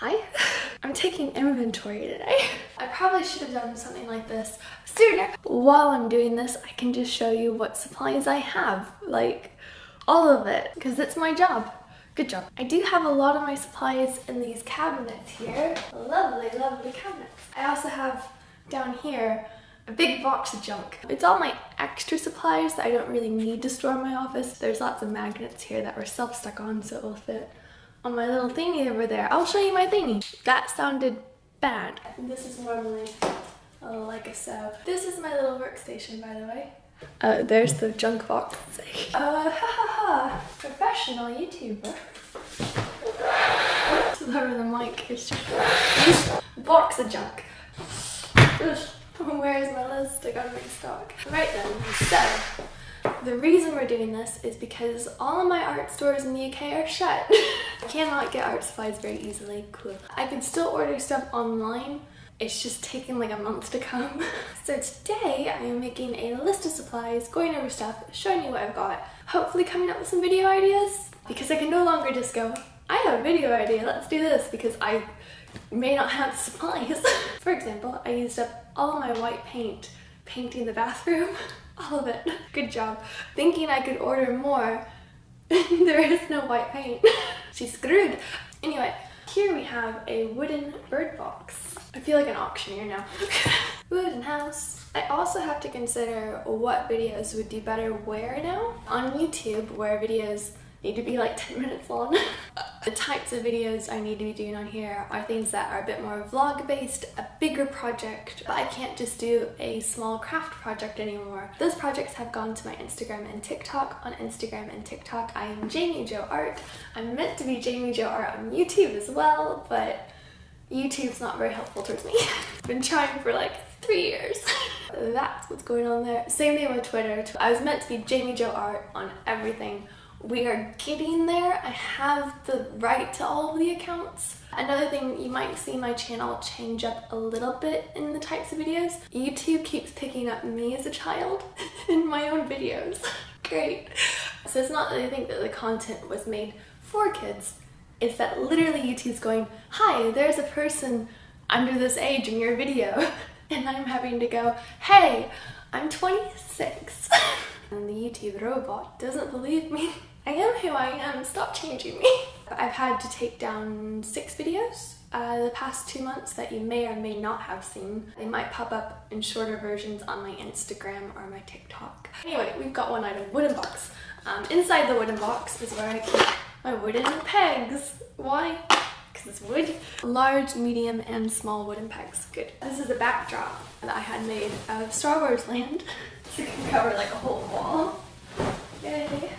Hi, I'm taking inventory today. I probably should have done something like this sooner. While I'm doing this, I can just show you what supplies I have, like all of it, because it's my job. Good job. I do have a lot of my supplies in these cabinets here. Lovely, lovely cabinets. I also have down here a big box of junk. It's all my extra supplies that I don't really need to store in my office. There's lots of magnets here that were self-stuck on so it will fit on my little thingy over there. I'll show you my thingy. That sounded bad. This is normally like a so. This is my little workstation, by the way. Uh, there's the junk box. Uh, ha ha ha. Professional YouTuber. Lower the mic. It's just box of junk. Where is my list? I gotta stock. Right then, so the reason we're doing this is because all of my art stores in the UK are shut. I cannot get art supplies very easily. Cool. I can still order stuff online. It's just taking like a month to come. so today I am making a list of supplies, going over stuff, showing you what I've got, hopefully coming up with some video ideas because I can no longer just go, I have a video idea, let's do this because I may not have supplies. For example, I used up all my white paint painting the bathroom. all of it. Good job. Thinking I could order more, there is no white paint. She's screwed. Anyway, here we have a wooden bird box. I feel like an auctioneer now. wooden house. I also have to consider what videos would do better where now. On YouTube, where videos need to be like 10 minutes long. the types of videos I need to be doing on here are things that are a bit more vlog based, a bigger project, but I can't just do a small craft project anymore. Those projects have gone to my Instagram and TikTok. On Instagram and TikTok, I am Jamie Jo Art. I'm meant to be Jamie Jo Art on YouTube as well, but YouTube's not very helpful towards me. I've been trying for like three years. That's what's going on there. Same thing with Twitter. I was meant to be Jamie Jo Art on everything we are getting there. I have the right to all of the accounts. Another thing, you might see my channel change up a little bit in the types of videos. YouTube keeps picking up me as a child in my own videos. Great. So it's not that I think that the content was made for kids. It's that literally YouTube's going, hi, there's a person under this age in your video. And I'm having to go, hey, I'm 26. and the YouTube robot doesn't believe me. I am who I am, stop changing me. I've had to take down six videos uh, the past two months that you may or may not have seen. They might pop up in shorter versions on my Instagram or my TikTok. Anyway, we've got one item, wooden box. Um, inside the wooden box is where I keep my wooden pegs. Why? Because it's wood. Large, medium, and small wooden pegs. Good. This is a backdrop that I had made of Star Wars land. so it can cover like a whole wall. Yay.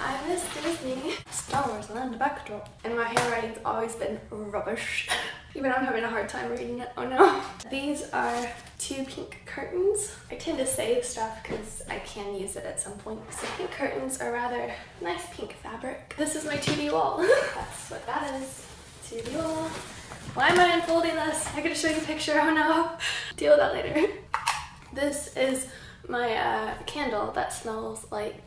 I miss Disney. Star Wars Land backdrop. And my handwriting's always been rubbish. Even I'm having a hard time reading it. Oh no. These are two pink curtains. I tend to save stuff because I can use it at some point. So pink curtains are rather nice pink fabric. This is my 2D wall. That's what that is. 2D wall. Why am I unfolding this? I gotta show you a picture. Oh no. Deal with that later. This is my uh, candle that smells like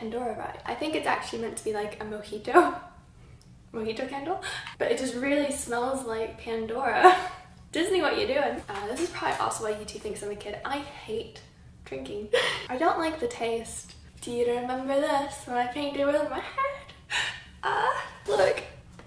Pandora vibe. I think it's actually meant to be like a mojito, mojito candle, but it just really smells like Pandora. Disney, what you doing? Uh, this is probably also why YouTube thinks I'm a kid. I hate drinking. I don't like the taste. Do you remember this when I painted it with my head? Ah, uh, look,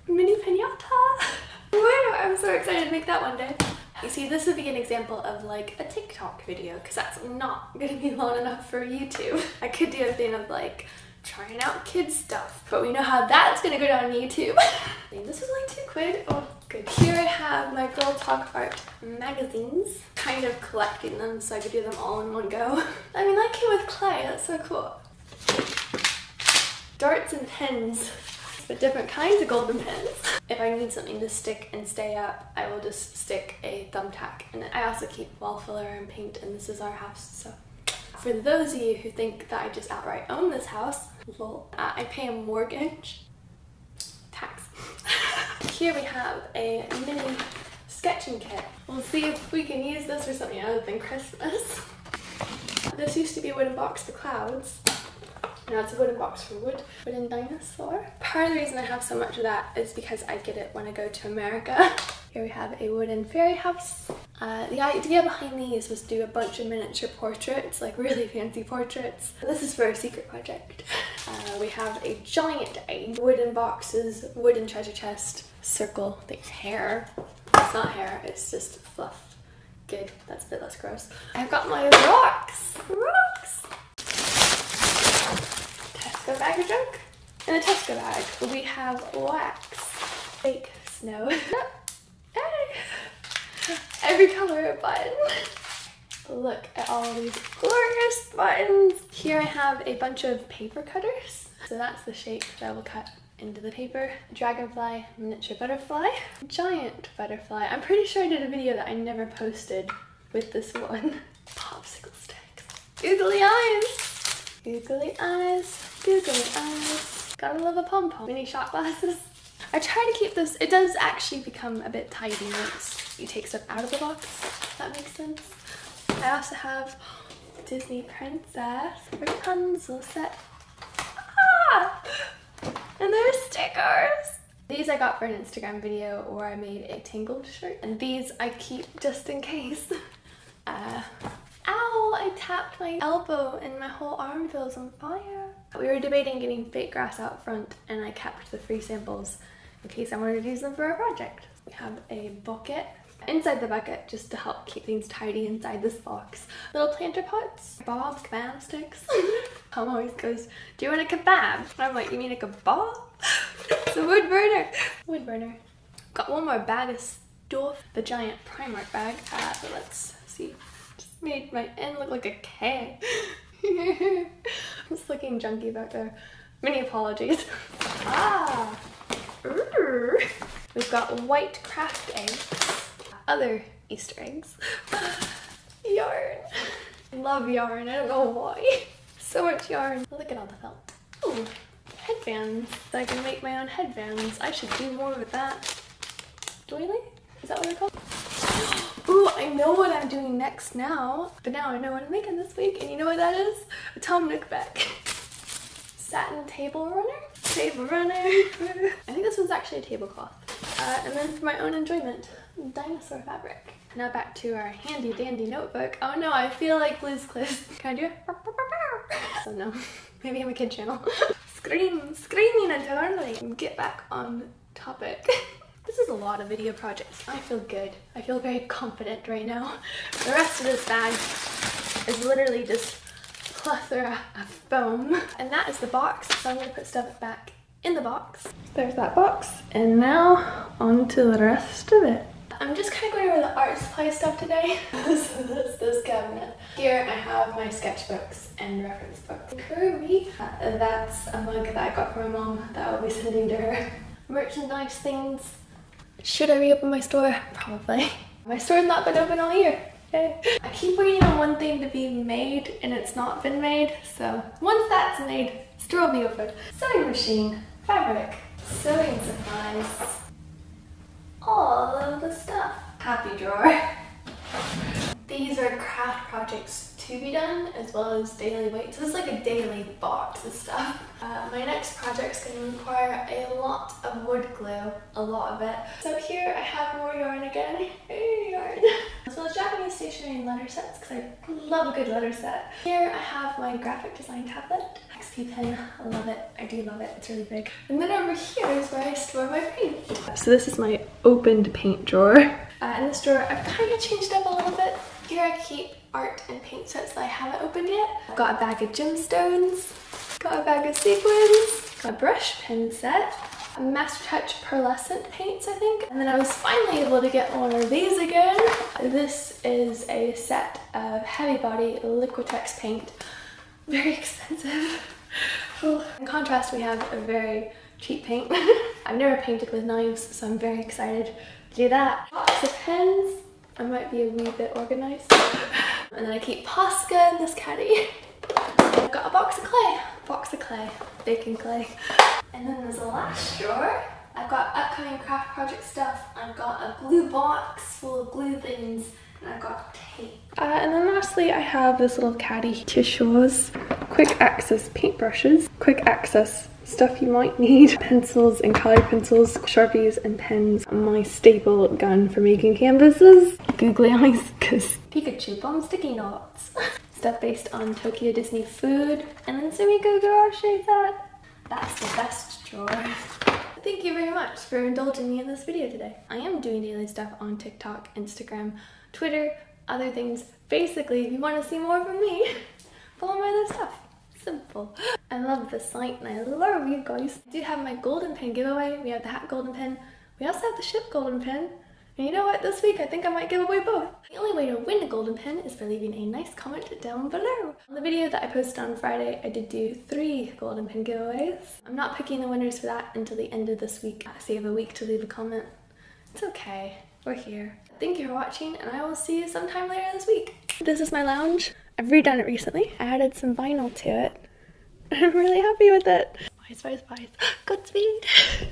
mini pinata. Woo, I'm so excited to make that one day. You see, this would be an example of like a TikTok video because that's not gonna be long enough for YouTube. I could do a thing of like trying out kids stuff, but we know how that's gonna go down on YouTube. this is like two quid. Oh, good. Here I have my Girl Talk Art magazines, kind of collecting them so I could do them all in one go. I mean, that came with clay, that's so cool. Darts and pens but different kinds of golden pens. If I need something to stick and stay up, I will just stick a thumbtack in it. I also keep wall filler and paint and this is our house, so. For those of you who think that I just outright own this house, lol, uh, I pay a mortgage. Tax. Here we have a mini sketching kit. We'll see if we can use this for something other than Christmas. This used to be a wooden box for clouds. It's a wooden box for wood, wooden dinosaur. Part of the reason I have so much of that is because I get it when I go to America. Here we have a wooden fairy house. Uh, the idea behind these was to do a bunch of miniature portraits, like really fancy portraits. This is for a secret project. Uh, we have a giant egg, wooden boxes, wooden treasure chest, circle, the hair. It's not hair, it's just fluff. Good, that's a bit less gross. I've got my rocks! Rocks! Tesco bag of junk. In the Tesco bag, we have wax, fake snow, every color button. Look at all these glorious buttons. Here I have a bunch of paper cutters. So that's the shape that will cut into the paper. Dragonfly, miniature butterfly, giant butterfly. I'm pretty sure I did a video that I never posted with this one. Popsicle sticks. Googly eyes. Googly eyes. Googly eyes. Gotta love a pom-pom. Mini shot glasses. I try to keep this, it does actually become a bit tidy once you take stuff out of the box, if that makes sense. I also have Disney Princess Rapunzel set. Ah! And there's stickers! These I got for an Instagram video where I made a Tangled shirt. And these I keep just in case. Uh, ow! I tapped my elbow and my whole arm feels on fire. We were debating getting fake grass out front and I kept the free samples in case I wanted to use them for a project. We have a bucket inside the bucket just to help keep things tidy inside this box. Little planter pots, Bob's kebab sticks. Tom always goes, do you want a kebab? And I'm like, you mean a kebab? it's a wood burner. Wood burner. Got one more bag of stuff. The giant Primark bag. Uh, but let's see. Just made my end look like a K. I'm just looking junky back there. Many apologies. ah! Ooh. We've got white craft eggs other Easter eggs. yarn. Love yarn, I don't know why. So much yarn. Look at all the felt. Ooh, headbands. I can make my own headbands. I should do more with that. Doily? Is that what they're called? Ooh, I know what I'm doing next now. But now I know what I'm making this week. And you know what that is? A Tom Nook. Satin table runner? Table runner. I think this one's actually a tablecloth. Uh, and then for my own enjoyment, dinosaur fabric. Now back to our handy dandy notebook. Oh no, I feel like Blue's Clues. Can I do it? So no, maybe I'm a kid channel. Scream, screaming until early. Get back on topic. This is a lot of video projects. I feel good. I feel very confident right now. The rest of this bag is literally just plethora of foam. And that is the box, so I'm gonna put stuff back in the box. There's that box, and now on to the rest of it. I'm just kind of going over the art supply stuff today. so that's this cabinet. Here I have my sketchbooks and reference books. Kirby, that's a mug that I got from my mom that I'll be sending to her. Merchandise things. Should I reopen my store? Probably. My store's not been open all year. I keep waiting on one thing to be made and it's not been made. So once that's made, store will be open. Sewing machine, fabric, sewing supplies, all of the stuff. Happy drawer. These are craft projects to be done as well as daily weight. So it's like a daily box of stuff. Uh, my next project is going to require a lot of wood glue, a lot of it. So here I have more yarn again, yarn. As well as Japanese stationery and letter sets because I love a good letter set. Here I have my graphic design tablet. XP pen, I love it. I do love it, it's really big. And then over here is where I store my paint. So this is my opened paint drawer. Uh, in this drawer, I've kind of changed up a little bit. Here I keep art and paint sets that I haven't opened yet. I've got a bag of gemstones, got a bag of sequins, a brush pen set, a Master Touch pearlescent paints, I think. And then I was finally able to get one of these again. This is a set of heavy body Liquitex paint. Very expensive. In contrast, we have a very cheap paint. I've never painted with knives, so I'm very excited to do that. Lots of pens. I might be a wee bit organized. And then I keep Posca in this caddy. I've got a box of clay. Box of clay. Baking clay. And then there's a last drawer. I've got upcoming craft project stuff. I've got a glue box full of glue things. And I've got tape. Uh, and then lastly, I have this little caddy to quick access paintbrushes, quick access stuff you might need, pencils and color pencils, sharpies and pens, my staple gun for making canvases, googly eyes because Pikachu bomb sticky notes, stuff based on Tokyo Disney food, and then Sumikko Gurashi that. That's the best drawer. Thank you very much for indulging me in this video today. I am doing daily stuff on TikTok, Instagram, Twitter, other things. Basically, if you want to see more from me, follow my other stuff. Simple. I love the site and I love you guys. I do have my golden pen giveaway. We have the hat golden pen. We also have the ship golden pen. And you know what? This week I think I might give away both. The only way to win a golden pen is by leaving a nice comment down below. On the video that I posted on Friday, I did do three golden pen giveaways. I'm not picking the winners for that until the end of this week, so you have a week to leave a comment. It's okay. We're here. Thank you for watching, and I will see you sometime later this week. This is my lounge. I've redone it recently. I added some vinyl to it. I'm really happy with it. Spice, spice, spice. Godspeed.